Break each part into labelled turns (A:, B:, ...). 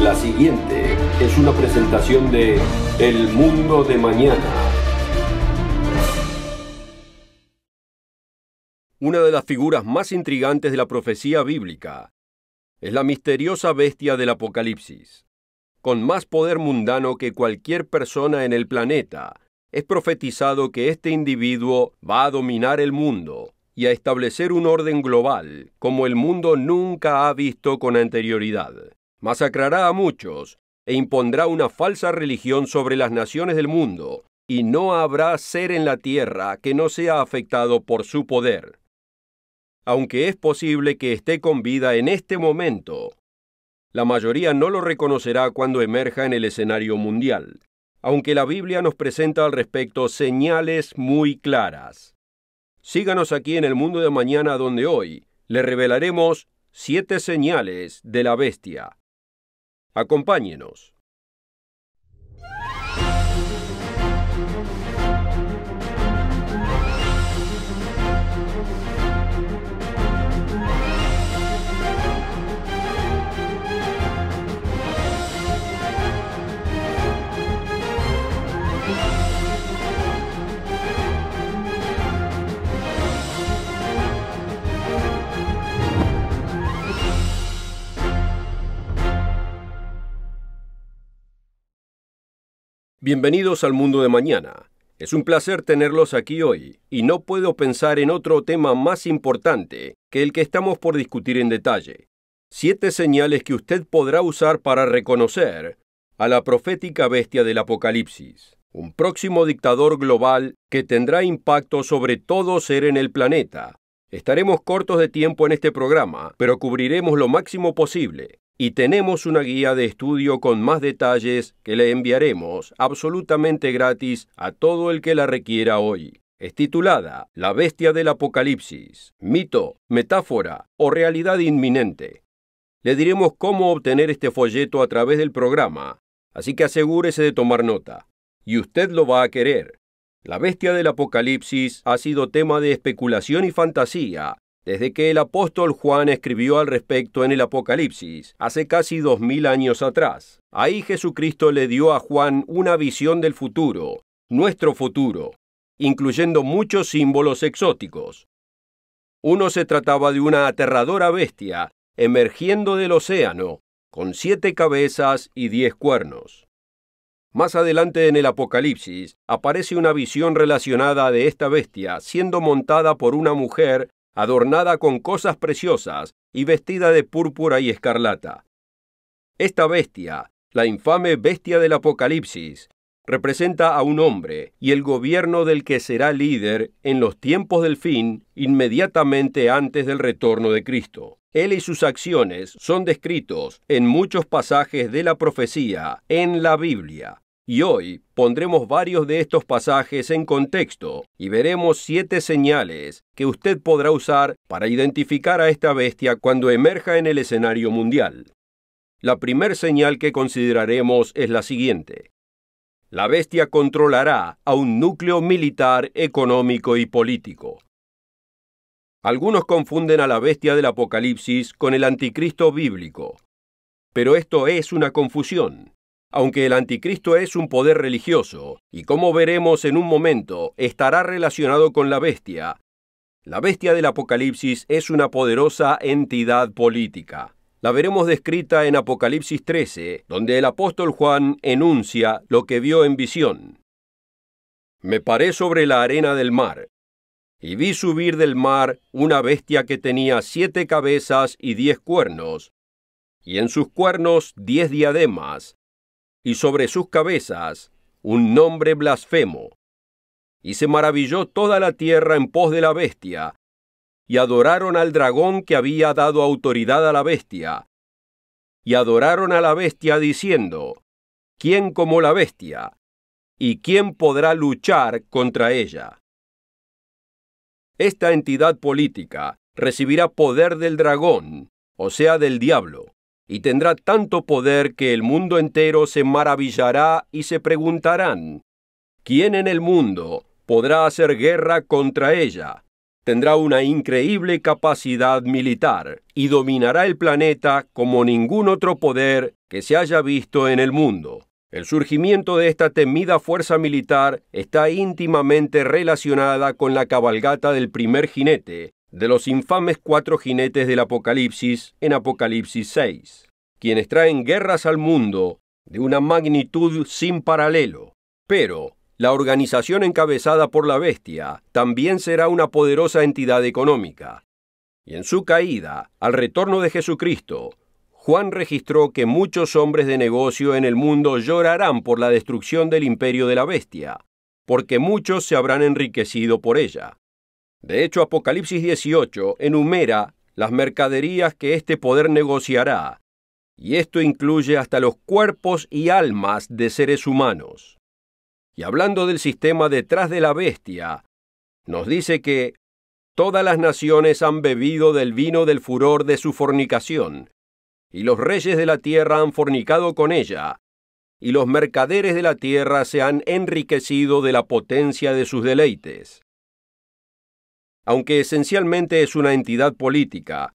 A: La siguiente es una presentación de El Mundo de Mañana. Una de las figuras más intrigantes de la profecía bíblica es la misteriosa bestia del Apocalipsis. Con más poder mundano que cualquier persona en el planeta, es profetizado que este individuo va a dominar el mundo y a establecer un orden global como el mundo nunca ha visto con anterioridad. Masacrará a muchos e impondrá una falsa religión sobre las naciones del mundo, y no habrá ser en la tierra que no sea afectado por su poder. Aunque es posible que esté con vida en este momento, la mayoría no lo reconocerá cuando emerja en el escenario mundial, aunque la Biblia nos presenta al respecto señales muy claras. Síganos aquí en el mundo de mañana donde hoy le revelaremos siete señales de la bestia. Acompáñenos. Bienvenidos al mundo de mañana. Es un placer tenerlos aquí hoy, y no puedo pensar en otro tema más importante que el que estamos por discutir en detalle. Siete señales que usted podrá usar para reconocer a la profética bestia del Apocalipsis, un próximo dictador global que tendrá impacto sobre todo ser en el planeta. Estaremos cortos de tiempo en este programa, pero cubriremos lo máximo posible y tenemos una guía de estudio con más detalles que le enviaremos absolutamente gratis a todo el que la requiera hoy. Es titulada La bestia del Apocalipsis, mito, metáfora o realidad inminente. Le diremos cómo obtener este folleto a través del programa, así que asegúrese de tomar nota. Y usted lo va a querer. La bestia del Apocalipsis ha sido tema de especulación y fantasía desde que el apóstol Juan escribió al respecto en el Apocalipsis, hace casi dos mil años atrás. Ahí Jesucristo le dio a Juan una visión del futuro, nuestro futuro, incluyendo muchos símbolos exóticos. Uno se trataba de una aterradora bestia emergiendo del océano, con siete cabezas y diez cuernos. Más adelante en el Apocalipsis aparece una visión relacionada de esta bestia siendo montada por una mujer adornada con cosas preciosas y vestida de púrpura y escarlata. Esta bestia, la infame bestia del Apocalipsis, representa a un hombre y el gobierno del que será líder en los tiempos del fin inmediatamente antes del retorno de Cristo. Él y sus acciones son descritos en muchos pasajes de la profecía en la Biblia. Y hoy pondremos varios de estos pasajes en contexto y veremos siete señales que usted podrá usar para identificar a esta bestia cuando emerja en el escenario mundial. La primer señal que consideraremos es la siguiente. La bestia controlará a un núcleo militar, económico y político. Algunos confunden a la bestia del Apocalipsis con el anticristo bíblico, pero esto es una confusión aunque el anticristo es un poder religioso, y como veremos en un momento, estará relacionado con la bestia. La bestia del Apocalipsis es una poderosa entidad política. La veremos descrita en Apocalipsis 13, donde el apóstol Juan enuncia lo que vio en visión. Me paré sobre la arena del mar, y vi subir del mar una bestia que tenía siete cabezas y diez cuernos, y en sus cuernos diez diademas, y sobre sus cabezas un nombre blasfemo. Y se maravilló toda la tierra en pos de la bestia, y adoraron al dragón que había dado autoridad a la bestia, y adoraron a la bestia diciendo, ¿quién como la bestia? ¿Y quién podrá luchar contra ella? Esta entidad política recibirá poder del dragón, o sea, del diablo, y tendrá tanto poder que el mundo entero se maravillará y se preguntarán, ¿quién en el mundo podrá hacer guerra contra ella? tendrá una increíble capacidad militar y dominará el planeta como ningún otro poder que se haya visto en el mundo. El surgimiento de esta temida fuerza militar está íntimamente relacionada con la cabalgata del primer jinete, de los infames cuatro jinetes del Apocalipsis en Apocalipsis 6, quienes traen guerras al mundo de una magnitud sin paralelo. Pero la organización encabezada por la bestia también será una poderosa entidad económica. Y en su caída, al retorno de Jesucristo, Juan registró que muchos hombres de negocio en el mundo llorarán por la destrucción del imperio de la bestia, porque muchos se habrán enriquecido por ella. De hecho, Apocalipsis 18 enumera las mercaderías que este poder negociará, y esto incluye hasta los cuerpos y almas de seres humanos. Y hablando del sistema detrás de la bestia, nos dice que todas las naciones han bebido del vino del furor de su fornicación, y los reyes de la tierra han fornicado con ella, y los mercaderes de la tierra se han enriquecido de la potencia de sus deleites. Aunque esencialmente es una entidad política,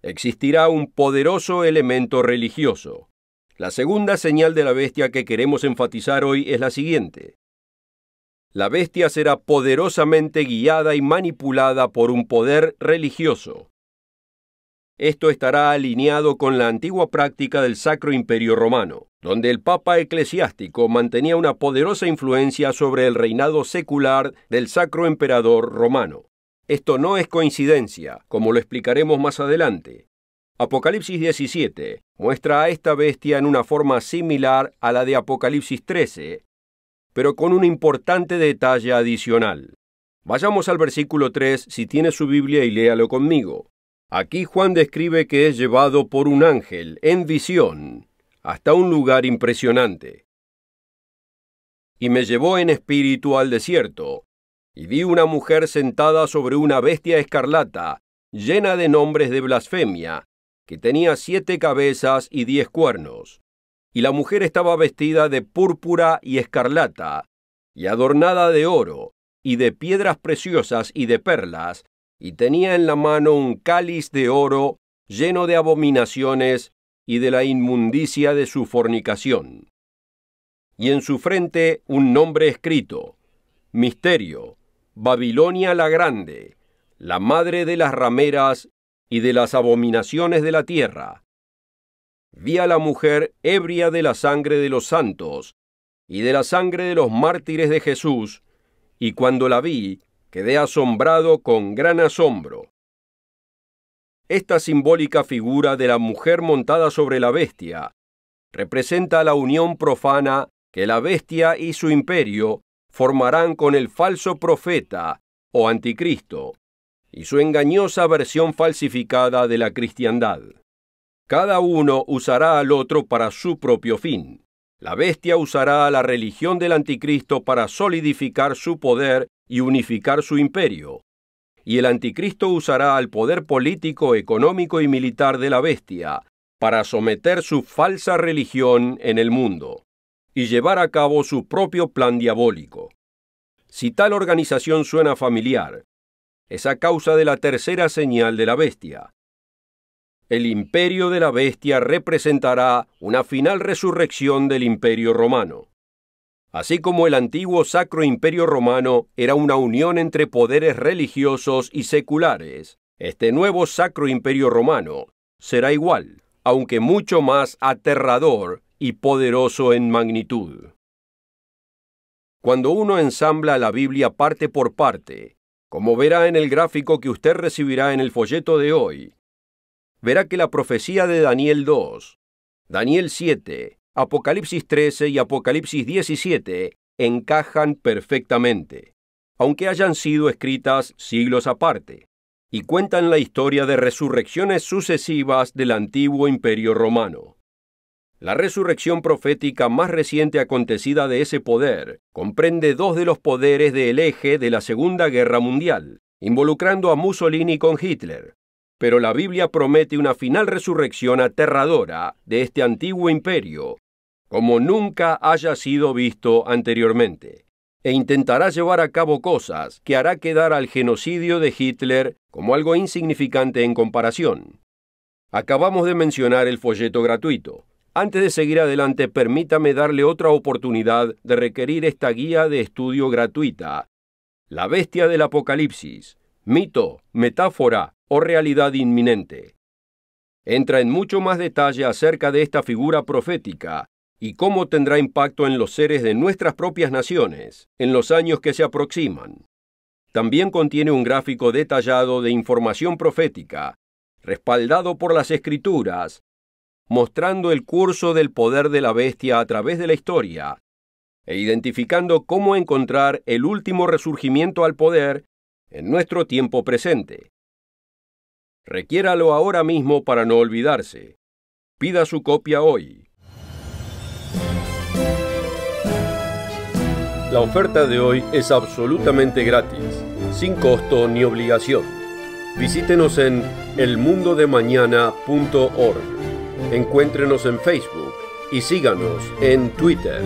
A: existirá un poderoso elemento religioso. La segunda señal de la bestia que queremos enfatizar hoy es la siguiente. La bestia será poderosamente guiada y manipulada por un poder religioso. Esto estará alineado con la antigua práctica del Sacro Imperio Romano, donde el Papa eclesiástico mantenía una poderosa influencia sobre el reinado secular del Sacro Emperador Romano. Esto no es coincidencia, como lo explicaremos más adelante. Apocalipsis 17 muestra a esta bestia en una forma similar a la de Apocalipsis 13, pero con un importante detalle adicional. Vayamos al versículo 3 si tiene su Biblia y léalo conmigo. Aquí Juan describe que es llevado por un ángel en visión hasta un lugar impresionante. Y me llevó en espíritu al desierto, y vi una mujer sentada sobre una bestia escarlata, llena de nombres de blasfemia, que tenía siete cabezas y diez cuernos. Y la mujer estaba vestida de púrpura y escarlata, y adornada de oro, y de piedras preciosas y de perlas, y tenía en la mano un cáliz de oro lleno de abominaciones y de la inmundicia de su fornicación. Y en su frente un nombre escrito, Misterio, Babilonia la Grande, la madre de las rameras y de las abominaciones de la tierra. Vi a la mujer ebria de la sangre de los santos y de la sangre de los mártires de Jesús, y cuando la vi, quedé asombrado con gran asombro. Esta simbólica figura de la mujer montada sobre la bestia representa la unión profana que la bestia y su imperio formarán con el falso profeta o anticristo y su engañosa versión falsificada de la cristiandad. Cada uno usará al otro para su propio fin. La bestia usará a la religión del anticristo para solidificar su poder y unificar su imperio. Y el anticristo usará al poder político, económico y militar de la bestia para someter su falsa religión en el mundo y llevar a cabo su propio plan diabólico. Si tal organización suena familiar, es a causa de la tercera señal de la bestia. El imperio de la bestia representará una final resurrección del imperio romano. Así como el antiguo Sacro Imperio Romano era una unión entre poderes religiosos y seculares, este nuevo Sacro Imperio Romano será igual, aunque mucho más aterrador y poderoso en magnitud. Cuando uno ensambla la Biblia parte por parte, como verá en el gráfico que usted recibirá en el folleto de hoy, verá que la profecía de Daniel 2, Daniel 7 Apocalipsis 13 y Apocalipsis 17 encajan perfectamente, aunque hayan sido escritas siglos aparte, y cuentan la historia de resurrecciones sucesivas del antiguo imperio romano. La resurrección profética más reciente acontecida de ese poder comprende dos de los poderes del eje de la Segunda Guerra Mundial, involucrando a Mussolini con Hitler. Pero la Biblia promete una final resurrección aterradora de este antiguo imperio como nunca haya sido visto anteriormente. e intentará llevar a cabo cosas que hará quedar al genocidio de Hitler como algo insignificante en comparación. Acabamos de mencionar el folleto gratuito. Antes de seguir adelante, permítame darle otra oportunidad de requerir esta guía de estudio gratuita. La bestia del Apocalipsis, mito, metáfora o realidad inminente. Entra en mucho más detalle acerca de esta figura profética y cómo tendrá impacto en los seres de nuestras propias naciones en los años que se aproximan. También contiene un gráfico detallado de información profética, respaldado por las escrituras, mostrando el curso del poder de la bestia a través de la historia, e identificando cómo encontrar el último resurgimiento al poder en nuestro tiempo presente. Requiéralo ahora mismo para no olvidarse. Pida su copia hoy. La oferta de hoy es absolutamente gratis, sin costo ni obligación. Visítenos en elmundodemañana.org. Encuéntrenos en Facebook y síganos en Twitter.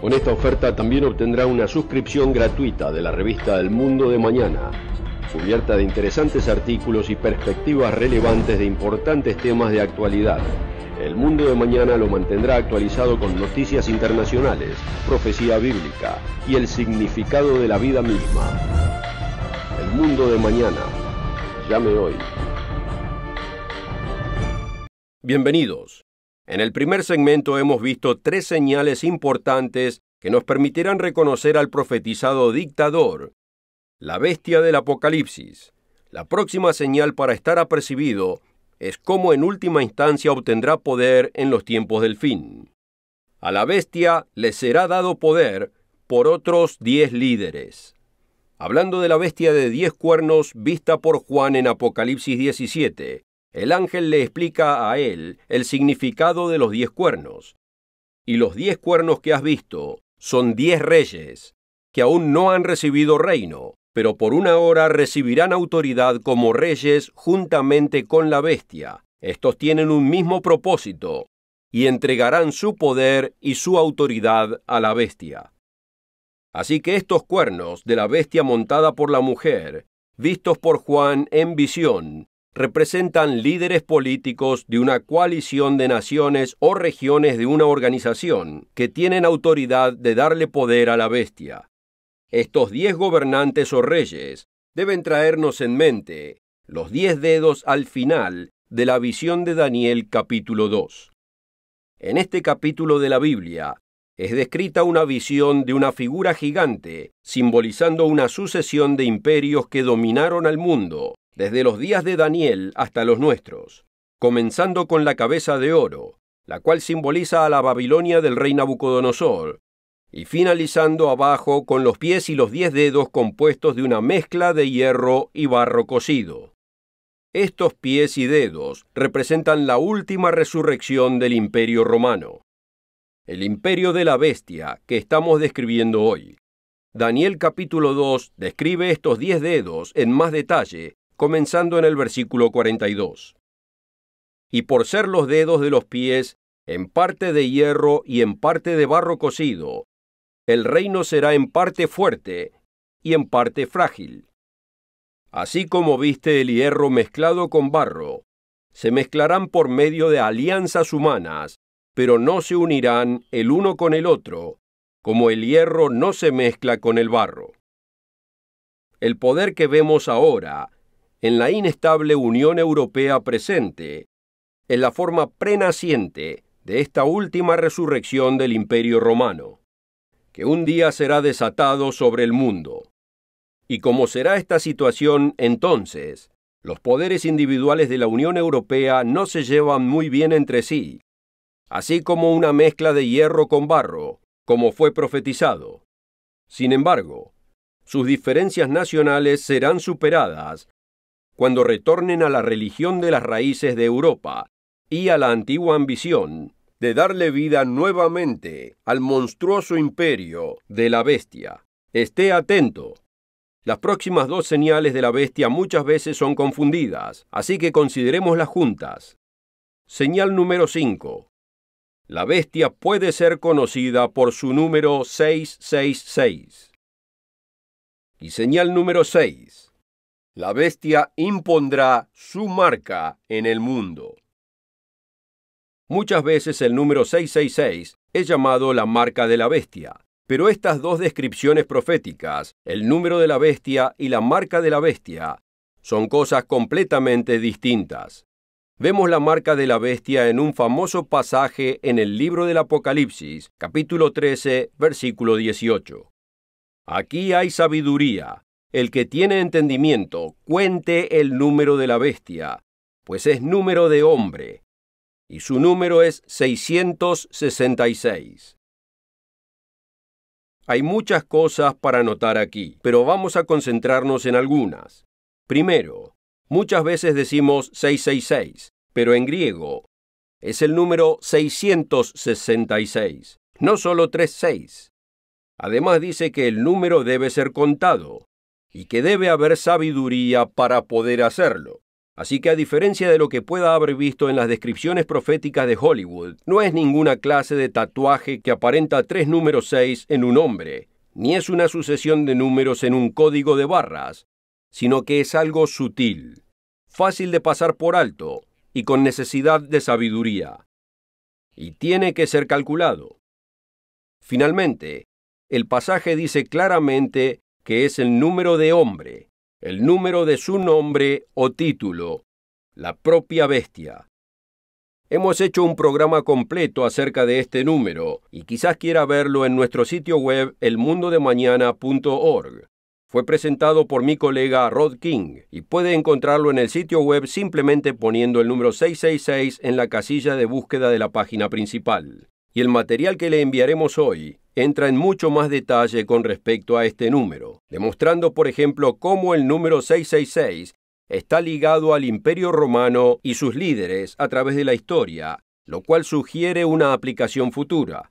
A: Con esta oferta también obtendrá una suscripción gratuita de la revista El Mundo de Mañana, cubierta de interesantes artículos y perspectivas relevantes de importantes temas de actualidad. El Mundo de Mañana lo mantendrá actualizado con noticias internacionales, profecía bíblica y el significado de la vida misma. El Mundo de Mañana. Llame hoy. Bienvenidos. En el primer segmento hemos visto tres señales importantes que nos permitirán reconocer al profetizado dictador, la bestia del Apocalipsis. La próxima señal para estar apercibido es cómo en última instancia obtendrá poder en los tiempos del fin. A la bestia le será dado poder por otros diez líderes. Hablando de la bestia de diez cuernos vista por Juan en Apocalipsis 17, el ángel le explica a él el significado de los diez cuernos. Y los diez cuernos que has visto son diez reyes, que aún no han recibido reino, pero por una hora recibirán autoridad como reyes juntamente con la bestia. Estos tienen un mismo propósito, y entregarán su poder y su autoridad a la bestia. Así que estos cuernos de la bestia montada por la mujer, vistos por Juan en visión, representan líderes políticos de una coalición de naciones o regiones de una organización que tienen autoridad de darle poder a la bestia. Estos diez gobernantes o reyes deben traernos en mente los diez dedos al final de la visión de Daniel capítulo 2. En este capítulo de la Biblia es descrita una visión de una figura gigante, simbolizando una sucesión de imperios que dominaron al mundo desde los días de Daniel hasta los nuestros, comenzando con la cabeza de oro, la cual simboliza a la Babilonia del rey Nabucodonosor, y finalizando abajo con los pies y los diez dedos compuestos de una mezcla de hierro y barro cocido. Estos pies y dedos representan la última resurrección del imperio romano, el imperio de la bestia que estamos describiendo hoy. Daniel capítulo 2 describe estos diez dedos en más detalle comenzando en el versículo 42. Y por ser los dedos de los pies en parte de hierro y en parte de barro cocido, el reino será en parte fuerte y en parte frágil. Así como viste el hierro mezclado con barro, se mezclarán por medio de alianzas humanas, pero no se unirán el uno con el otro, como el hierro no se mezcla con el barro. El poder que vemos ahora en la inestable Unión Europea presente, en la forma prenaciente de esta última resurrección del Imperio Romano, que un día será desatado sobre el mundo. Y como será esta situación entonces, los poderes individuales de la Unión Europea no se llevan muy bien entre sí, así como una mezcla de hierro con barro, como fue profetizado. Sin embargo, sus diferencias nacionales serán superadas cuando retornen a la religión de las raíces de Europa y a la antigua ambición de darle vida nuevamente al monstruoso imperio de la bestia. Esté atento. Las próximas dos señales de la bestia muchas veces son confundidas, así que consideremoslas juntas. Señal número 5. La bestia puede ser conocida por su número 666. Y señal número 6. La bestia impondrá su marca en el mundo. Muchas veces el número 666 es llamado la marca de la bestia, pero estas dos descripciones proféticas, el número de la bestia y la marca de la bestia, son cosas completamente distintas. Vemos la marca de la bestia en un famoso pasaje en el libro del Apocalipsis, capítulo 13, versículo 18. Aquí hay sabiduría. El que tiene entendimiento, cuente el número de la bestia, pues es número de hombre, y su número es 666. Hay muchas cosas para anotar aquí, pero vamos a concentrarnos en algunas. Primero, muchas veces decimos 666, pero en griego es el número 666, no solo 36. Además dice que el número debe ser contado y que debe haber sabiduría para poder hacerlo. Así que a diferencia de lo que pueda haber visto en las descripciones proféticas de Hollywood, no es ninguna clase de tatuaje que aparenta tres números seis en un hombre, ni es una sucesión de números en un código de barras, sino que es algo sutil, fácil de pasar por alto y con necesidad de sabiduría. Y tiene que ser calculado. Finalmente, el pasaje dice claramente que es el número de hombre, el número de su nombre o título, la propia bestia. Hemos hecho un programa completo acerca de este número y quizás quiera verlo en nuestro sitio web elmundodemañana.org. Fue presentado por mi colega Rod King y puede encontrarlo en el sitio web simplemente poniendo el número 666 en la casilla de búsqueda de la página principal. Y el material que le enviaremos hoy entra en mucho más detalle con respecto a este número, demostrando, por ejemplo, cómo el número 666 está ligado al Imperio Romano y sus líderes a través de la historia, lo cual sugiere una aplicación futura.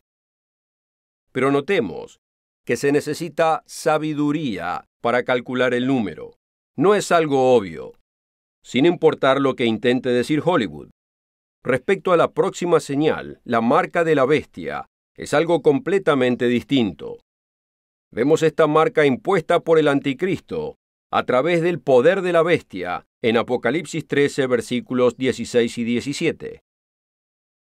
A: Pero notemos que se necesita sabiduría para calcular el número. No es algo obvio, sin importar lo que intente decir Hollywood. Respecto a la próxima señal, la marca de la bestia, es algo completamente distinto. Vemos esta marca impuesta por el anticristo a través del poder de la bestia en Apocalipsis 13 versículos 16 y 17.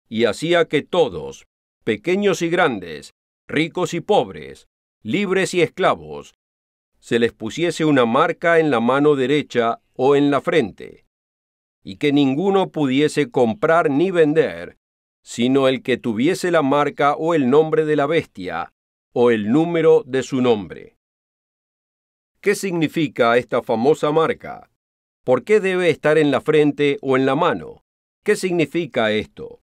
A: Y hacía que todos, pequeños y grandes, ricos y pobres, libres y esclavos, se les pusiese una marca en la mano derecha o en la frente, y que ninguno pudiese comprar ni vender, sino el que tuviese la marca o el nombre de la bestia, o el número de su nombre. ¿Qué significa esta famosa marca? ¿Por qué debe estar en la frente o en la mano? ¿Qué significa esto?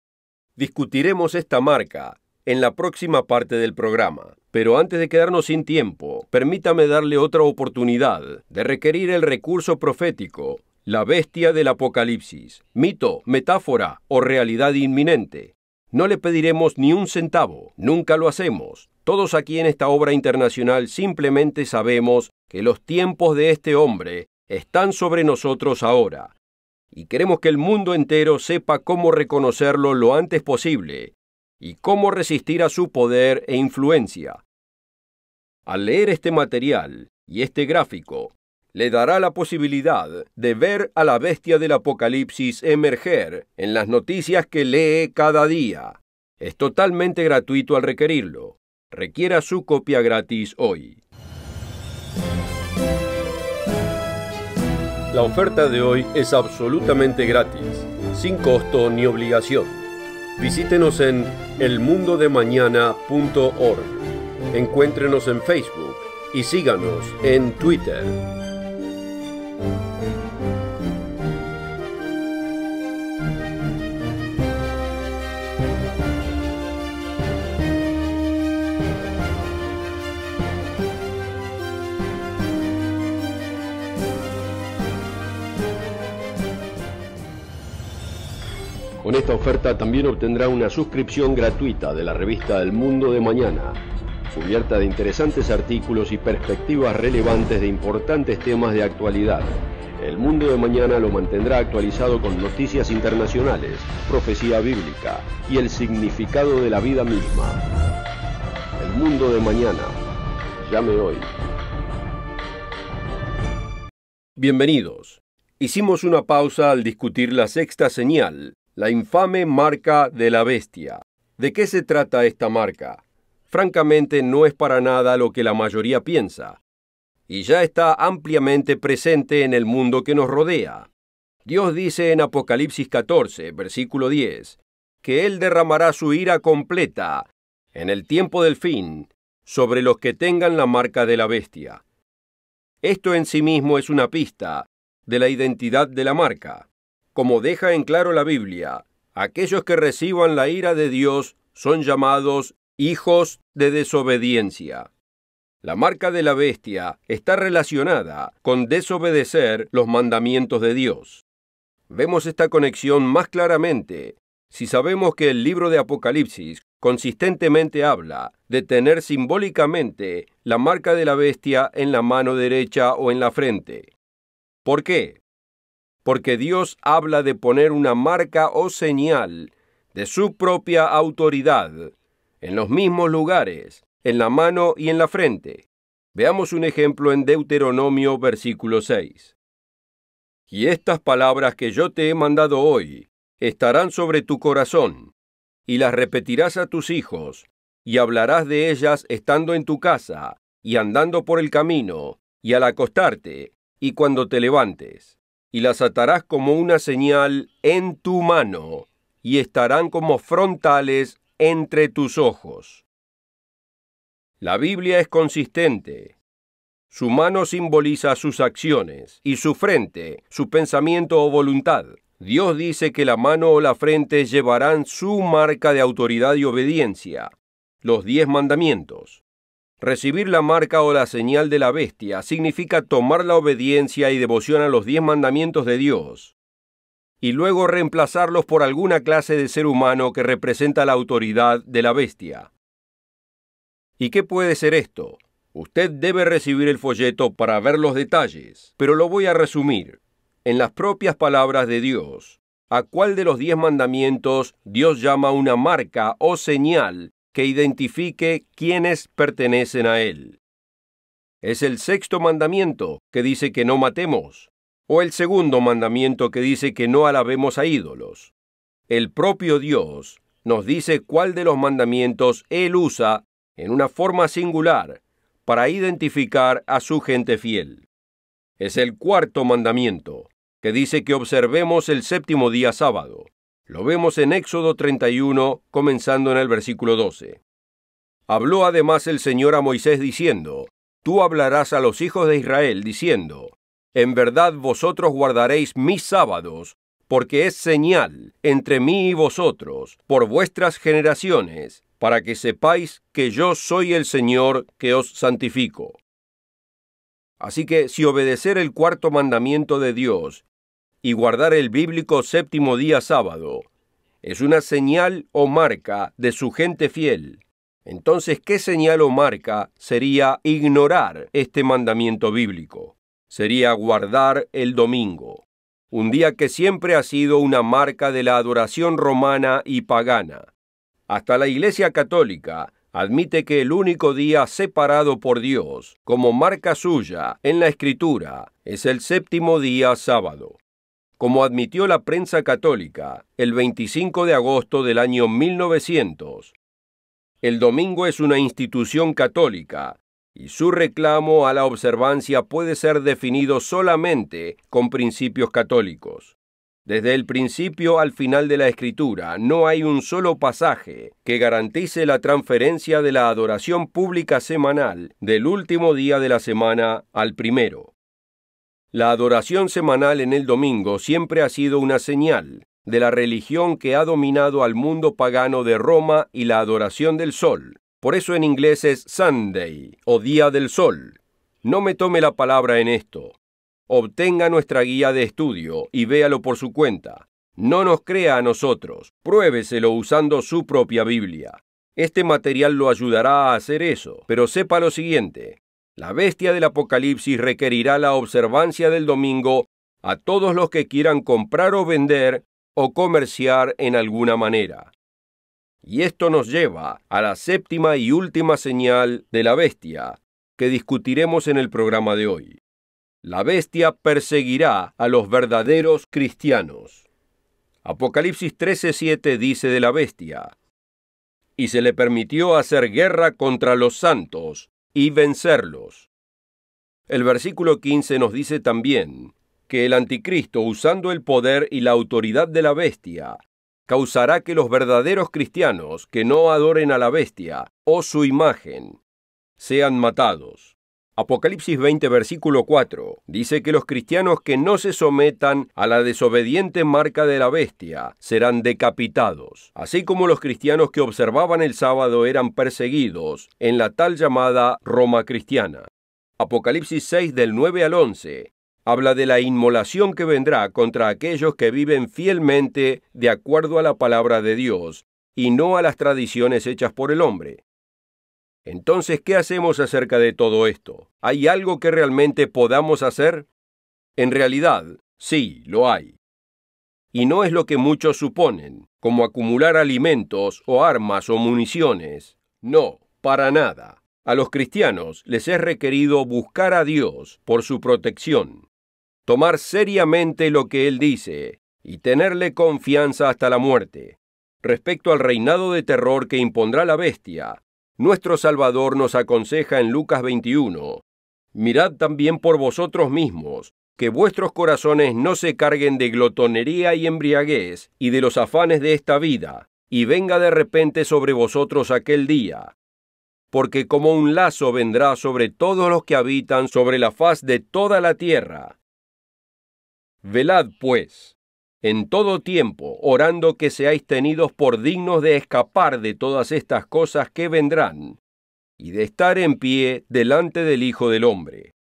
A: Discutiremos esta marca en la próxima parte del programa, pero antes de quedarnos sin tiempo, permítame darle otra oportunidad de requerir el recurso profético la bestia del Apocalipsis, mito, metáfora o realidad inminente. No le pediremos ni un centavo, nunca lo hacemos. Todos aquí en esta obra internacional simplemente sabemos que los tiempos de este hombre están sobre nosotros ahora. Y queremos que el mundo entero sepa cómo reconocerlo lo antes posible y cómo resistir a su poder e influencia. Al leer este material y este gráfico, le dará la posibilidad de ver a la bestia del Apocalipsis emerger en las noticias que lee cada día. Es totalmente gratuito al requerirlo. Requiera su copia gratis hoy. La oferta de hoy es absolutamente gratis, sin costo ni obligación. Visítenos en elmundodemañana.org. Encuéntrenos en Facebook y síganos en Twitter. Esta oferta también obtendrá una suscripción gratuita de la revista El Mundo de Mañana, cubierta de interesantes artículos y perspectivas relevantes de importantes temas de actualidad. El Mundo de Mañana lo mantendrá actualizado con noticias internacionales, profecía bíblica y el significado de la vida misma. El Mundo de Mañana. Llame hoy. Bienvenidos. Hicimos una pausa al discutir la sexta señal, la infame marca de la bestia. ¿De qué se trata esta marca? Francamente no es para nada lo que la mayoría piensa, y ya está ampliamente presente en el mundo que nos rodea. Dios dice en Apocalipsis 14, versículo 10, que Él derramará su ira completa en el tiempo del fin sobre los que tengan la marca de la bestia. Esto en sí mismo es una pista de la identidad de la marca. Como deja en claro la Biblia, aquellos que reciban la ira de Dios son llamados hijos de desobediencia. La marca de la bestia está relacionada con desobedecer los mandamientos de Dios. Vemos esta conexión más claramente si sabemos que el libro de Apocalipsis consistentemente habla de tener simbólicamente la marca de la bestia en la mano derecha o en la frente. ¿Por qué? Porque Dios habla de poner una marca o señal de su propia autoridad en los mismos lugares, en la mano y en la frente. Veamos un ejemplo en Deuteronomio versículo 6. Y estas palabras que yo te he mandado hoy estarán sobre tu corazón, y las repetirás a tus hijos, y hablarás de ellas estando en tu casa, y andando por el camino, y al acostarte, y cuando te levantes y las atarás como una señal en tu mano, y estarán como frontales entre tus ojos. La Biblia es consistente. Su mano simboliza sus acciones y su frente, su pensamiento o voluntad. Dios dice que la mano o la frente llevarán su marca de autoridad y obediencia, los diez mandamientos. Recibir la marca o la señal de la bestia significa tomar la obediencia y devoción a los diez mandamientos de Dios y luego reemplazarlos por alguna clase de ser humano que representa la autoridad de la bestia. ¿Y qué puede ser esto? Usted debe recibir el folleto para ver los detalles, pero lo voy a resumir. En las propias palabras de Dios, ¿a cuál de los diez mandamientos Dios llama una marca o señal que identifique quiénes pertenecen a Él. Es el sexto mandamiento que dice que no matemos, o el segundo mandamiento que dice que no alabemos a ídolos. El propio Dios nos dice cuál de los mandamientos Él usa en una forma singular para identificar a su gente fiel. Es el cuarto mandamiento, que dice que observemos el séptimo día sábado. Lo vemos en Éxodo 31, comenzando en el versículo 12. Habló además el Señor a Moisés diciendo, Tú hablarás a los hijos de Israel diciendo, En verdad vosotros guardaréis mis sábados, porque es señal entre mí y vosotros, por vuestras generaciones, para que sepáis que yo soy el Señor que os santifico. Así que si obedecer el cuarto mandamiento de Dios y guardar el bíblico séptimo día sábado es una señal o marca de su gente fiel. Entonces, ¿qué señal o marca sería ignorar este mandamiento bíblico? Sería guardar el domingo, un día que siempre ha sido una marca de la adoración romana y pagana. Hasta la Iglesia Católica admite que el único día separado por Dios como marca suya en la Escritura es el séptimo día sábado como admitió la prensa católica el 25 de agosto del año 1900. El domingo es una institución católica y su reclamo a la observancia puede ser definido solamente con principios católicos. Desde el principio al final de la escritura no hay un solo pasaje que garantice la transferencia de la adoración pública semanal del último día de la semana al primero. La adoración semanal en el domingo siempre ha sido una señal de la religión que ha dominado al mundo pagano de Roma y la adoración del sol. Por eso en inglés es Sunday o Día del Sol. No me tome la palabra en esto. Obtenga nuestra guía de estudio y véalo por su cuenta. No nos crea a nosotros, pruébeselo usando su propia Biblia. Este material lo ayudará a hacer eso, pero sepa lo siguiente. La bestia del Apocalipsis requerirá la observancia del domingo a todos los que quieran comprar o vender o comerciar en alguna manera. Y esto nos lleva a la séptima y última señal de la bestia, que discutiremos en el programa de hoy. La bestia perseguirá a los verdaderos cristianos. Apocalipsis 13:7 dice de la bestia, y se le permitió hacer guerra contra los santos y vencerlos. El versículo 15 nos dice también que el anticristo, usando el poder y la autoridad de la bestia, causará que los verdaderos cristianos que no adoren a la bestia o su imagen sean matados. Apocalipsis 20, versículo 4, dice que los cristianos que no se sometan a la desobediente marca de la bestia serán decapitados, así como los cristianos que observaban el sábado eran perseguidos en la tal llamada Roma cristiana. Apocalipsis 6 del 9 al 11 habla de la inmolación que vendrá contra aquellos que viven fielmente de acuerdo a la palabra de Dios y no a las tradiciones hechas por el hombre. Entonces, ¿qué hacemos acerca de todo esto? ¿Hay algo que realmente podamos hacer? En realidad, sí, lo hay. Y no es lo que muchos suponen, como acumular alimentos o armas o municiones. No, para nada. A los cristianos les es requerido buscar a Dios por su protección, tomar seriamente lo que Él dice y tenerle confianza hasta la muerte. Respecto al reinado de terror que impondrá la bestia, nuestro Salvador nos aconseja en Lucas 21, Mirad también por vosotros mismos, que vuestros corazones no se carguen de glotonería y embriaguez y de los afanes de esta vida, y venga de repente sobre vosotros aquel día. Porque como un lazo vendrá sobre todos los que habitan sobre la faz de toda la tierra. Velad, pues, en todo tiempo, orando que seáis tenidos por dignos de escapar de todas estas cosas que vendrán, y de estar en pie delante del Hijo del Hombre.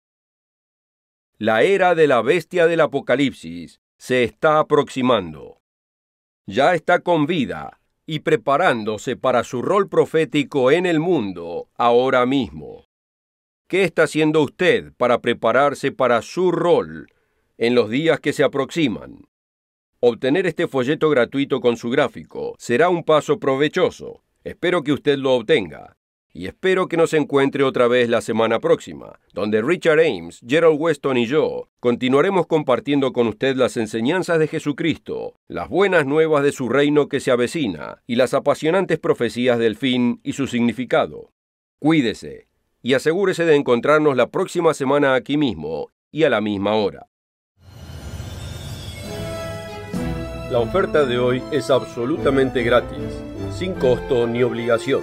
A: La era de la bestia del Apocalipsis se está aproximando. Ya está con vida y preparándose para su rol profético en el mundo ahora mismo. ¿Qué está haciendo usted para prepararse para su rol en los días que se aproximan? Obtener este folleto gratuito con su gráfico será un paso provechoso. Espero que usted lo obtenga. Y espero que nos encuentre otra vez la semana próxima, donde Richard Ames, Gerald Weston y yo continuaremos compartiendo con usted las enseñanzas de Jesucristo, las buenas nuevas de su reino que se avecina y las apasionantes profecías del fin y su significado. Cuídese y asegúrese de encontrarnos la próxima semana aquí mismo y a la misma hora. La oferta de hoy es absolutamente gratis, sin costo ni obligación.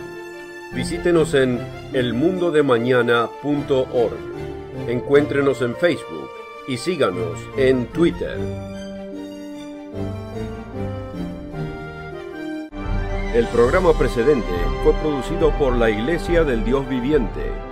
A: Visítenos en elmundodemañana.org. Encuéntrenos en Facebook y síganos en Twitter. El programa precedente fue producido por la Iglesia del Dios Viviente